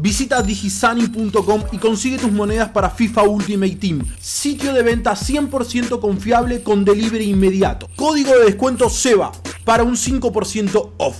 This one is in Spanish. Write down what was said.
Visita digisani.com y consigue tus monedas para FIFA Ultimate Team. Sitio de venta 100% confiable con delivery inmediato. Código de descuento SEBA para un 5% off.